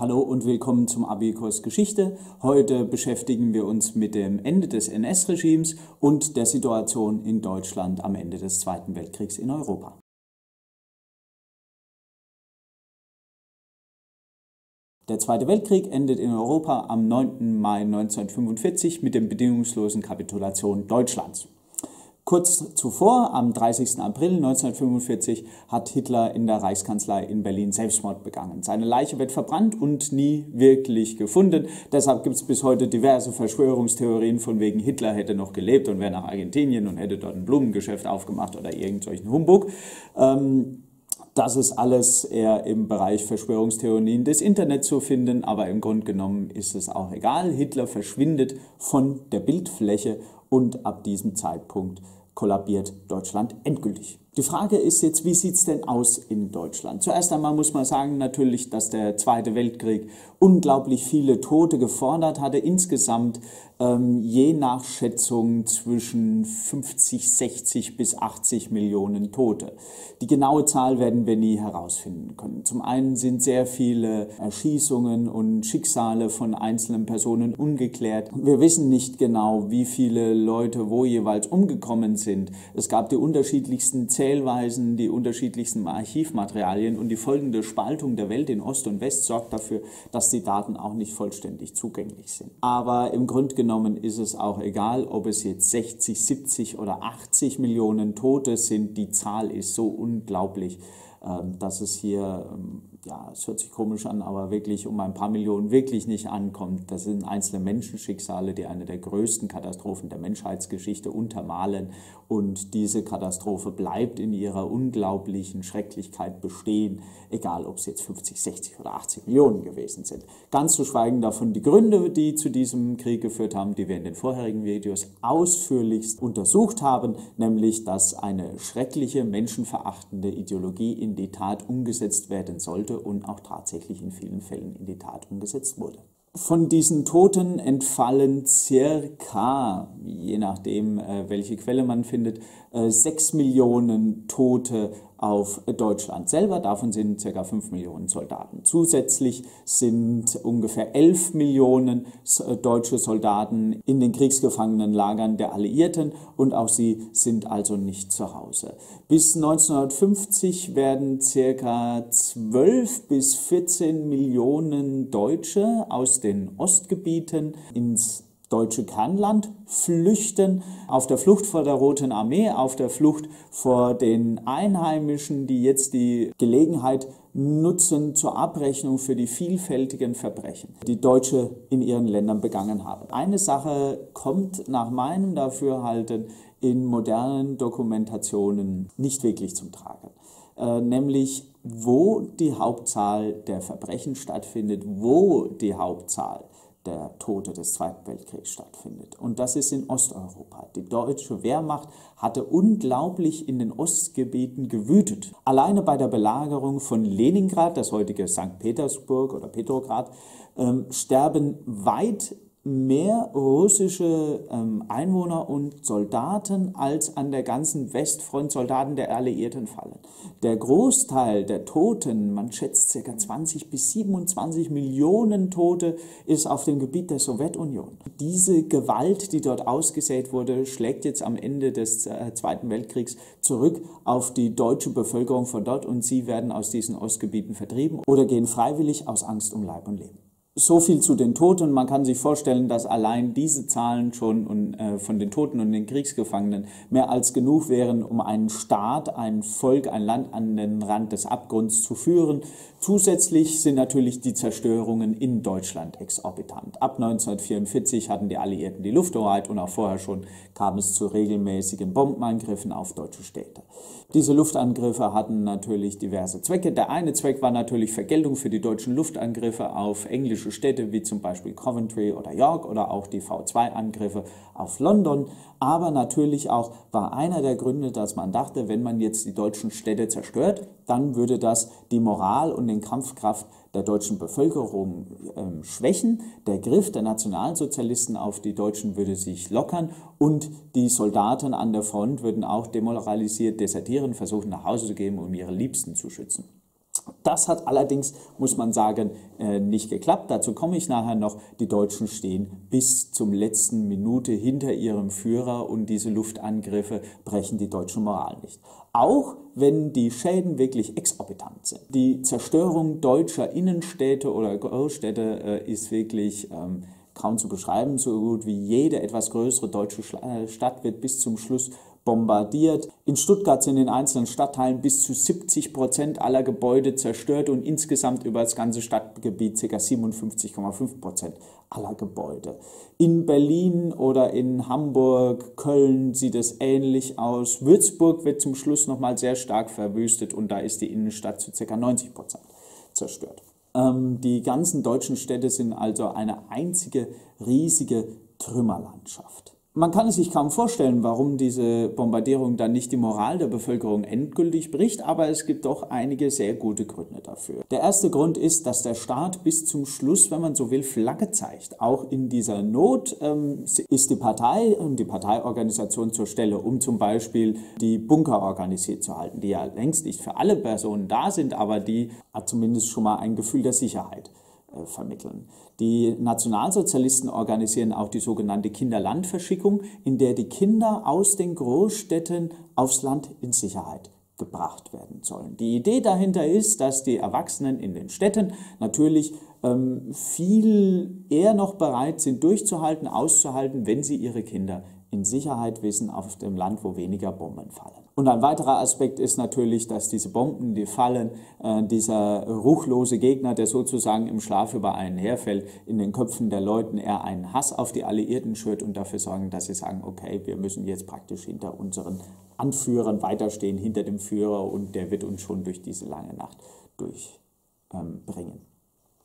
Hallo und willkommen zum Abikurs Geschichte. Heute beschäftigen wir uns mit dem Ende des NS-Regimes und der Situation in Deutschland am Ende des Zweiten Weltkriegs in Europa. Der Zweite Weltkrieg endet in Europa am 9. Mai 1945 mit der bedingungslosen Kapitulation Deutschlands. Kurz zuvor, am 30. April 1945, hat Hitler in der Reichskanzlei in Berlin Selbstmord begangen. Seine Leiche wird verbrannt und nie wirklich gefunden. Deshalb gibt es bis heute diverse Verschwörungstheorien von wegen Hitler hätte noch gelebt und wäre nach Argentinien und hätte dort ein Blumengeschäft aufgemacht oder irgendeinen Humbug. Ähm, das ist alles eher im Bereich Verschwörungstheorien des Internets zu finden, aber im Grunde genommen ist es auch egal. Hitler verschwindet von der Bildfläche und ab diesem Zeitpunkt kollabiert Deutschland endgültig. Die Frage ist jetzt, wie sieht es denn aus in Deutschland? Zuerst einmal muss man sagen natürlich, dass der Zweite Weltkrieg unglaublich viele Tote gefordert hatte. Insgesamt ähm, je nach Schätzung zwischen 50, 60 bis 80 Millionen Tote. Die genaue Zahl werden wir nie herausfinden können. Zum einen sind sehr viele Erschießungen und Schicksale von einzelnen Personen ungeklärt. Wir wissen nicht genau, wie viele Leute wo jeweils umgekommen sind. Es gab die unterschiedlichsten Zählweisen, die unterschiedlichsten Archivmaterialien und die folgende Spaltung der Welt in Ost und West sorgt dafür, dass die Daten auch nicht vollständig zugänglich sind. Aber im Grunde genommen ist es auch egal, ob es jetzt 60, 70 oder 80 Millionen Tote sind. Die Zahl ist so unglaublich, ähm, dass es hier ähm, ja, es hört sich komisch an, aber wirklich um ein paar Millionen wirklich nicht ankommt. Das sind einzelne Menschenschicksale, die eine der größten Katastrophen der Menschheitsgeschichte untermalen. Und diese Katastrophe bleibt in ihrer unglaublichen Schrecklichkeit bestehen, egal ob es jetzt 50, 60 oder 80 Millionen gewesen sind. Ganz zu schweigen davon die Gründe, die zu diesem Krieg geführt haben, die wir in den vorherigen Videos ausführlichst untersucht haben, nämlich dass eine schreckliche, menschenverachtende Ideologie in die Tat umgesetzt werden sollte und auch tatsächlich in vielen Fällen in die Tat umgesetzt wurde. Von diesen Toten entfallen circa, je nachdem, äh, welche Quelle man findet, äh, sechs Millionen Tote auf Deutschland selber. Davon sind ca. 5 Millionen Soldaten. Zusätzlich sind ungefähr 11 Millionen äh, deutsche Soldaten in den Kriegsgefangenenlagern der Alliierten und auch sie sind also nicht zu Hause. Bis 1950 werden ca. 12 bis 14 Millionen Deutsche aus den Ostgebieten ins deutsche Kernland flüchten, auf der Flucht vor der Roten Armee, auf der Flucht vor den Einheimischen, die jetzt die Gelegenheit nutzen zur Abrechnung für die vielfältigen Verbrechen, die Deutsche in ihren Ländern begangen haben. Eine Sache kommt nach meinem Dafürhalten in modernen Dokumentationen nicht wirklich zum Tragen, äh, nämlich wo die Hauptzahl der Verbrechen stattfindet, wo die Hauptzahl der Tote des Zweiten Weltkriegs stattfindet. Und das ist in Osteuropa. Die deutsche Wehrmacht hatte unglaublich in den Ostgebieten gewütet. Alleine bei der Belagerung von Leningrad, das heutige St. Petersburg oder Petrograd, ähm, sterben weit mehr russische ähm, Einwohner und Soldaten als an der ganzen Westfront Soldaten der Alliierten fallen. Der Großteil der Toten, man schätzt ca. 20 bis 27 Millionen Tote, ist auf dem Gebiet der Sowjetunion. Diese Gewalt, die dort ausgesät wurde, schlägt jetzt am Ende des äh, Zweiten Weltkriegs zurück auf die deutsche Bevölkerung von dort und sie werden aus diesen Ostgebieten vertrieben oder gehen freiwillig aus Angst um Leib und Leben. So viel zu den Toten. Man kann sich vorstellen, dass allein diese Zahlen schon äh, von den Toten und den Kriegsgefangenen mehr als genug wären, um einen Staat, ein Volk, ein Land an den Rand des Abgrunds zu führen. Zusätzlich sind natürlich die Zerstörungen in Deutschland exorbitant. Ab 1944 hatten die Alliierten die Lufthoheit und auch vorher schon kam es zu regelmäßigen Bombenangriffen auf deutsche Städte. Diese Luftangriffe hatten natürlich diverse Zwecke. Der eine Zweck war natürlich Vergeltung für die deutschen Luftangriffe auf englische Städte wie zum Beispiel Coventry oder York oder auch die V2-Angriffe auf London. Aber natürlich auch war einer der Gründe, dass man dachte, wenn man jetzt die deutschen Städte zerstört, dann würde das die Moral und den Kampfkraft der deutschen Bevölkerung äh, schwächen. Der Griff der Nationalsozialisten auf die Deutschen würde sich lockern und die Soldaten an der Front würden auch demoralisiert desertieren, versuchen nach Hause zu gehen, um ihre Liebsten zu schützen. Das hat allerdings, muss man sagen, äh, nicht geklappt. Dazu komme ich nachher noch. Die Deutschen stehen bis zum letzten Minute hinter ihrem Führer und diese Luftangriffe brechen die deutsche Moral nicht. Auch wenn die Schäden wirklich exorbitant sind. Die Zerstörung deutscher Innenstädte oder Großstädte äh, ist wirklich ähm, kaum zu beschreiben. So gut wie jede etwas größere deutsche äh, Stadt wird bis zum Schluss bombardiert. In Stuttgart sind in einzelnen Stadtteilen bis zu 70 Prozent aller Gebäude zerstört und insgesamt über das ganze Stadtgebiet ca. 57,5 Prozent aller Gebäude. In Berlin oder in Hamburg, Köln sieht es ähnlich aus. Würzburg wird zum Schluss nochmal sehr stark verwüstet und da ist die Innenstadt zu ca. 90 Prozent zerstört. Ähm, die ganzen deutschen Städte sind also eine einzige riesige Trümmerlandschaft. Man kann es sich kaum vorstellen, warum diese Bombardierung dann nicht die Moral der Bevölkerung endgültig bricht, aber es gibt doch einige sehr gute Gründe dafür. Der erste Grund ist, dass der Staat bis zum Schluss, wenn man so will, Flagge zeigt. Auch in dieser Not ähm, ist die Partei und die Parteiorganisation zur Stelle, um zum Beispiel die Bunker organisiert zu halten, die ja längst nicht für alle Personen da sind, aber die hat zumindest schon mal ein Gefühl der Sicherheit. Äh, vermitteln. Die Nationalsozialisten organisieren auch die sogenannte Kinderlandverschickung, in der die Kinder aus den Großstädten aufs Land in Sicherheit gebracht werden sollen. Die Idee dahinter ist, dass die Erwachsenen in den Städten natürlich ähm, viel eher noch bereit sind, durchzuhalten, auszuhalten, wenn sie ihre Kinder in Sicherheit wissen auf dem Land, wo weniger Bomben fallen. Und ein weiterer Aspekt ist natürlich, dass diese Bomben, die fallen, äh, dieser ruchlose Gegner, der sozusagen im Schlaf über einen herfällt, in den Köpfen der Leuten eher einen Hass auf die Alliierten schürt und dafür sorgen, dass sie sagen, okay, wir müssen jetzt praktisch hinter unseren Anführern weiterstehen, hinter dem Führer und der wird uns schon durch diese lange Nacht durchbringen.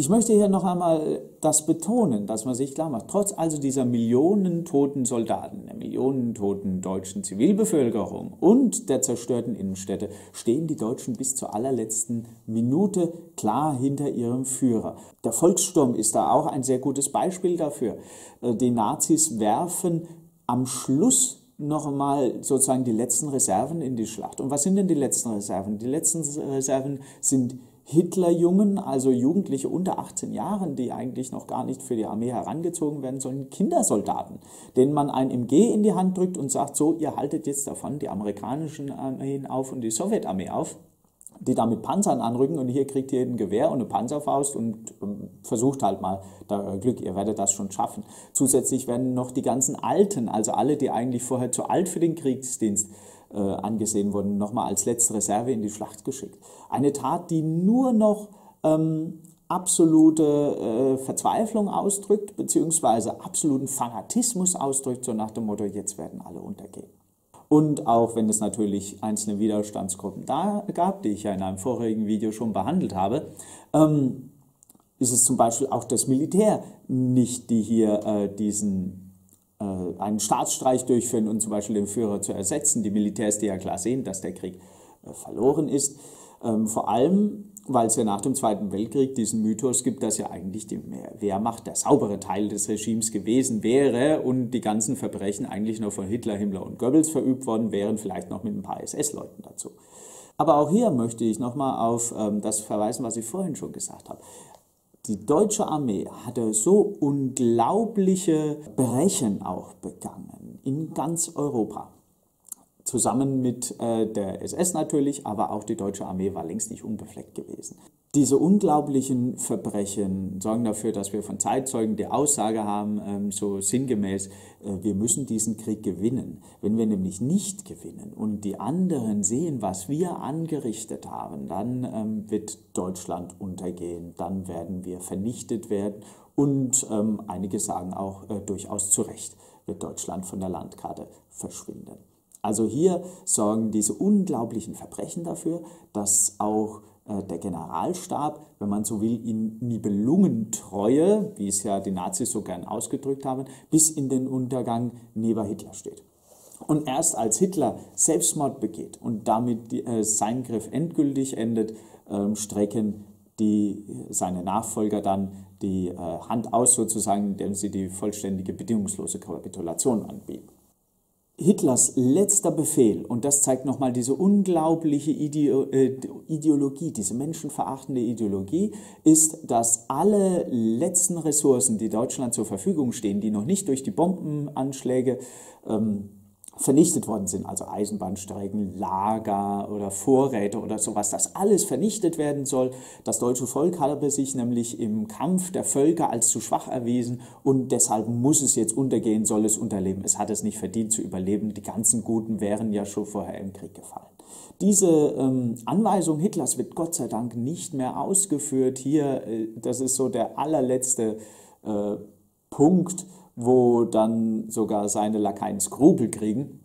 Ich möchte hier noch einmal das betonen, dass man sich klar macht, trotz also dieser Millionen toten Soldaten, der Millionen toten deutschen Zivilbevölkerung und der zerstörten Innenstädte stehen die Deutschen bis zur allerletzten Minute klar hinter ihrem Führer. Der Volkssturm ist da auch ein sehr gutes Beispiel dafür. Äh, die Nazis werfen am Schluss noch einmal sozusagen die letzten Reserven in die Schlacht. Und was sind denn die letzten Reserven? Die letzten Reserven sind Hitlerjungen, also Jugendliche unter 18 Jahren, die eigentlich noch gar nicht für die Armee herangezogen werden sollen, Kindersoldaten, denen man ein MG in die Hand drückt und sagt, so, ihr haltet jetzt davon die amerikanischen Armeen auf und die Sowjetarmee auf, die da mit Panzern anrücken und hier kriegt ihr ein Gewehr und eine Panzerfaust und ähm, versucht halt mal da euer Glück, ihr werdet das schon schaffen. Zusätzlich werden noch die ganzen Alten, also alle, die eigentlich vorher zu alt für den Kriegsdienst äh, angesehen wurden, nochmal als letzte Reserve in die Schlacht geschickt. Eine Tat, die nur noch ähm, absolute äh, Verzweiflung ausdrückt, beziehungsweise absoluten Fanatismus ausdrückt, so nach dem Motto, jetzt werden alle untergehen. Und auch wenn es natürlich einzelne Widerstandsgruppen da gab, die ich ja in einem vorigen Video schon behandelt habe, ähm, ist es zum Beispiel auch das Militär nicht, die hier äh, diesen einen Staatsstreich durchführen und zum Beispiel den Führer zu ersetzen. Die Militärs, die ja klar sehen, dass der Krieg äh, verloren ist. Ähm, vor allem, weil es ja nach dem Zweiten Weltkrieg diesen Mythos gibt, dass ja eigentlich die Wehrmacht der saubere Teil des Regimes gewesen wäre und die ganzen Verbrechen eigentlich nur von Hitler, Himmler und Goebbels verübt worden wären, vielleicht noch mit ein paar SS-Leuten dazu. Aber auch hier möchte ich nochmal auf ähm, das verweisen, was ich vorhin schon gesagt habe. Die deutsche Armee hatte so unglaubliche Brechen auch begangen in ganz Europa. Zusammen mit äh, der SS natürlich, aber auch die deutsche Armee war längst nicht unbefleckt gewesen. Diese unglaublichen Verbrechen sorgen dafür, dass wir von Zeitzeugen die Aussage haben, ähm, so sinngemäß, äh, wir müssen diesen Krieg gewinnen. Wenn wir nämlich nicht gewinnen und die anderen sehen, was wir angerichtet haben, dann ähm, wird Deutschland untergehen, dann werden wir vernichtet werden und ähm, einige sagen auch äh, durchaus zu Recht, wird Deutschland von der Landkarte verschwinden. Also hier sorgen diese unglaublichen Verbrechen dafür, dass auch der Generalstab, wenn man so will, in Nibelungentreue, wie es ja die Nazis so gern ausgedrückt haben, bis in den Untergang neben Hitler steht. Und erst als Hitler Selbstmord begeht und damit die, äh, sein Griff endgültig endet, äh, strecken die, seine Nachfolger dann die äh, Hand aus, sozusagen, indem sie die vollständige bedingungslose Kapitulation anbieten. Hitlers letzter Befehl, und das zeigt nochmal diese unglaubliche äh, Ideologie, diese menschenverachtende Ideologie, ist, dass alle letzten Ressourcen, die Deutschland zur Verfügung stehen, die noch nicht durch die Bombenanschläge ähm, vernichtet worden sind, also Eisenbahnstrecken, Lager oder Vorräte oder sowas, das alles vernichtet werden soll. Das deutsche Volk habe sich nämlich im Kampf der Völker als zu schwach erwiesen und deshalb muss es jetzt untergehen, soll es unterleben. Es hat es nicht verdient zu überleben. Die ganzen Guten wären ja schon vorher im Krieg gefallen. Diese ähm, Anweisung Hitlers wird Gott sei Dank nicht mehr ausgeführt. Hier, äh, das ist so der allerletzte äh, Punkt, wo dann sogar seine Lakaien Skrupel kriegen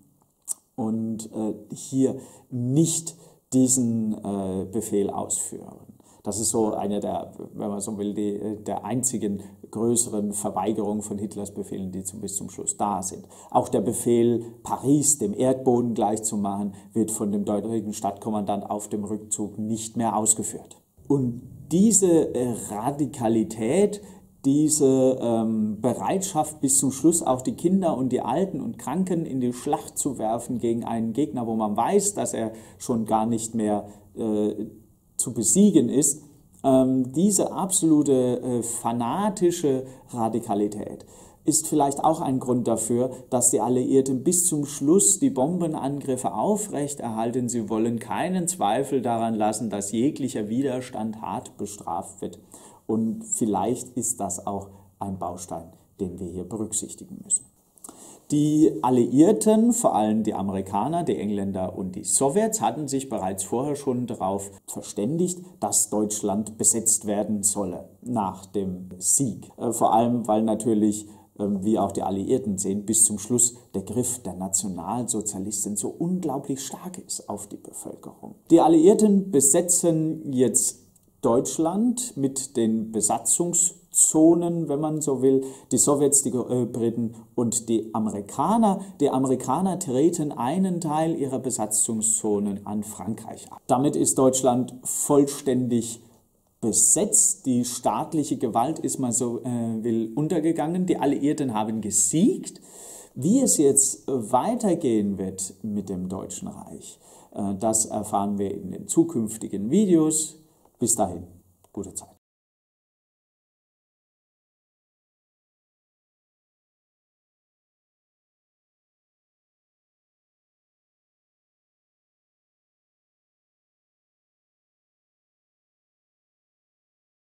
und äh, hier nicht diesen äh, Befehl ausführen. Das ist so eine der, wenn man so will, die, der einzigen größeren Verweigerungen von Hitlers Befehlen, die zum, bis zum Schluss da sind. Auch der Befehl, Paris dem Erdboden gleichzumachen, wird von dem deutschen Stadtkommandant auf dem Rückzug nicht mehr ausgeführt. Und diese äh, Radikalität diese ähm, Bereitschaft, bis zum Schluss auch die Kinder und die Alten und Kranken in die Schlacht zu werfen gegen einen Gegner, wo man weiß, dass er schon gar nicht mehr äh, zu besiegen ist, ähm, diese absolute äh, fanatische Radikalität ist vielleicht auch ein Grund dafür, dass die Alliierten bis zum Schluss die Bombenangriffe aufrechterhalten. Sie wollen keinen Zweifel daran lassen, dass jeglicher Widerstand hart bestraft wird. Und vielleicht ist das auch ein Baustein, den wir hier berücksichtigen müssen. Die Alliierten, vor allem die Amerikaner, die Engländer und die Sowjets, hatten sich bereits vorher schon darauf verständigt, dass Deutschland besetzt werden solle nach dem Sieg. Äh, vor allem, weil natürlich, ähm, wie auch die Alliierten sehen, bis zum Schluss der Griff der Nationalsozialisten so unglaublich stark ist auf die Bevölkerung. Die Alliierten besetzen jetzt Deutschland mit den Besatzungszonen, wenn man so will, die Sowjets, die äh, Briten und die Amerikaner. Die Amerikaner treten einen Teil ihrer Besatzungszonen an Frankreich ab. Damit ist Deutschland vollständig besetzt. Die staatliche Gewalt ist man so äh, will untergegangen. Die Alliierten haben gesiegt. Wie es jetzt weitergehen wird mit dem Deutschen Reich, äh, das erfahren wir in den zukünftigen Videos. Bis dahin, gute Zeit.